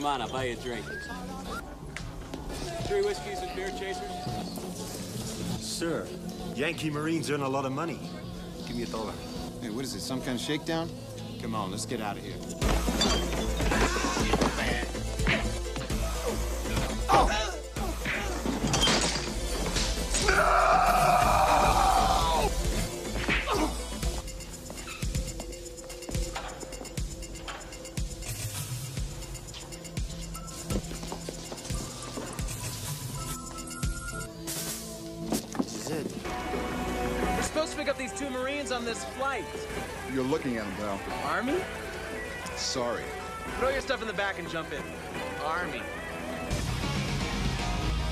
come on, I'll buy you a drink. Three whiskeys and beer chasers? Sir, Yankee Marines earn a lot of money. Give me a dollar. Hey, what is it, some kind of shakedown? Come on, let's get out of here. This supposed to pick up these two Marines on this flight. You're looking at him, pal. Army? Sorry. Throw your stuff in the back and jump in. Army.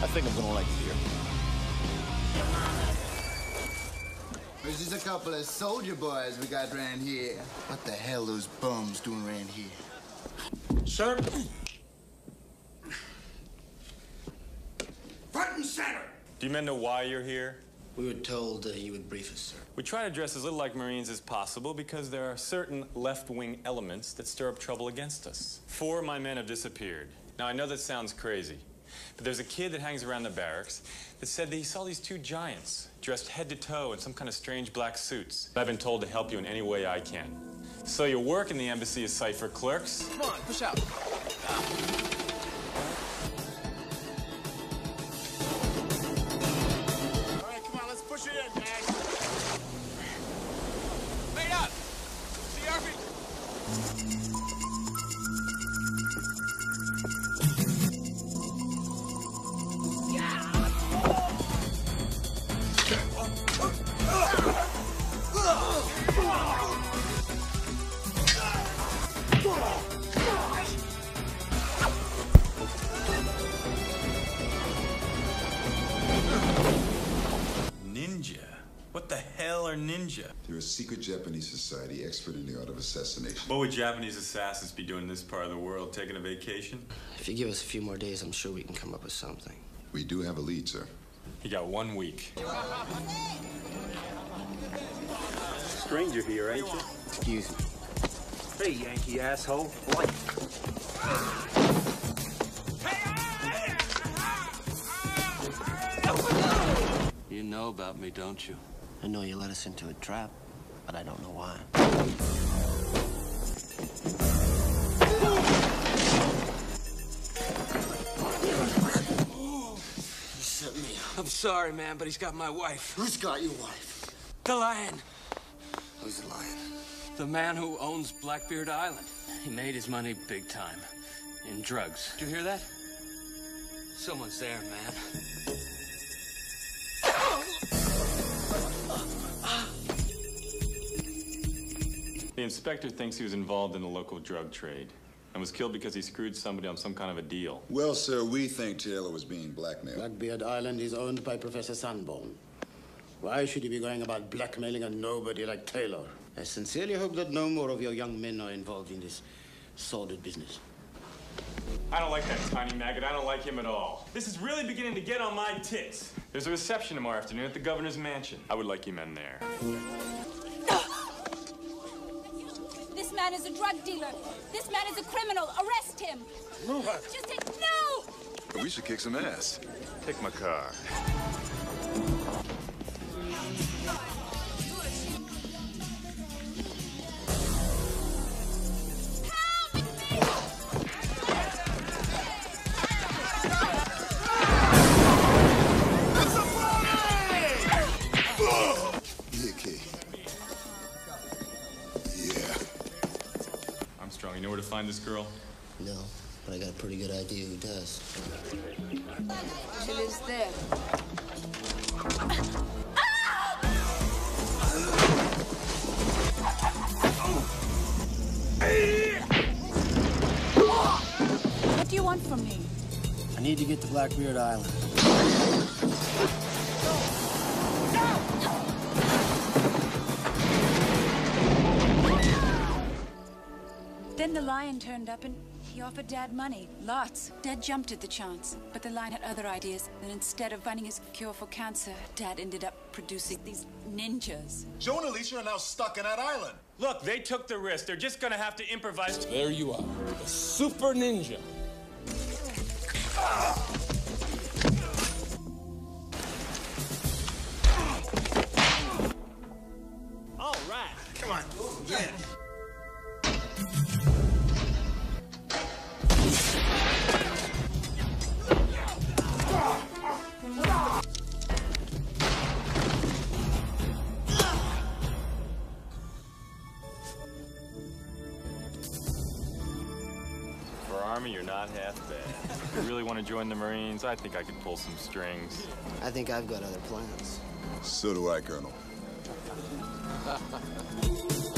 I think I'm gonna like it here. This is a couple of soldier boys we got around here. What the hell those bums doing around here? Sir? Front and center! Do you men know why you're here? We were told uh, you would brief us, sir. We try to dress as little like Marines as possible because there are certain left-wing elements that stir up trouble against us. Four of my men have disappeared. Now, I know that sounds crazy, but there's a kid that hangs around the barracks that said that he saw these two giants dressed head to toe in some kind of strange black suits. I've been told to help you in any way I can. So your work in the embassy is cipher clerks? Come on, push out. CRB! Ninja? What the hell are ninja? They're a secret Japanese society expert in the art of assassination. What would Japanese assassins be doing in this part of the world? Taking a vacation? If you give us a few more days, I'm sure we can come up with something. We do have a lead, sir. You got one week. Stranger here, ain't you? Excuse me. Hey, Yankee asshole. You know about me, don't you? I know you led us into a trap, but I don't know why. You set me up. I'm sorry, man, but he's got my wife. Who's got your wife? The lion. Who's the lion? The man who owns Blackbeard Island. He made his money big time. In drugs. Do you hear that? Someone's there, man. The inspector thinks he was involved in the local drug trade and was killed because he screwed somebody on some kind of a deal. Well, sir, we think Taylor was being blackmailed. Blackbeard Island is owned by Professor Sanborn. Why should he be going about blackmailing a nobody like Taylor? I sincerely hope that no more of your young men are involved in this sordid business. I don't like that tiny maggot. I don't like him at all. This is really beginning to get on my tits. There's a reception tomorrow afternoon at the governor's mansion. I would like you men there. This man is a drug dealer. This man is a criminal. Arrest him. Just take no. We should kick some ass. Take my car. Know where to find this girl? No, but I got a pretty good idea who does. She lives there. What do you want from me? I need to get to Blackbeard Island. Then the lion turned up and he offered Dad money. Lots. Dad jumped at the chance. But the lion had other ideas. And instead of finding his cure for cancer, Dad ended up producing these ninjas. Joe and Alicia are now stuck in that island. Look, they took the risk. They're just gonna have to improvise. There you are. A super ninja. Army, you're not half bad. If you really want to join the Marines, I think I could pull some strings. I think I've got other plans. So do I, Colonel.